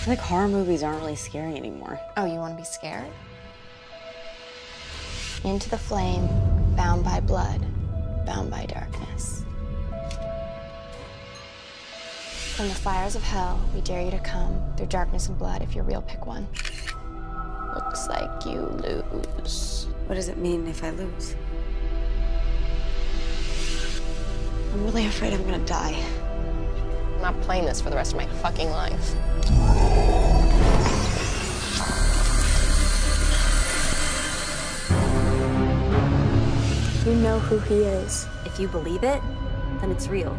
feel like horror movies aren't really scary anymore. Oh, you want to be scared? Into the flame, bound by blood, bound by darkness. From the fires of hell, we dare you to come through darkness and blood. If you're real, pick one. Looks like you lose. What does it mean if I lose? I'm really afraid I'm gonna die. I'm not playing this for the rest of my fucking life. You know who he is. If you believe it, then it's real.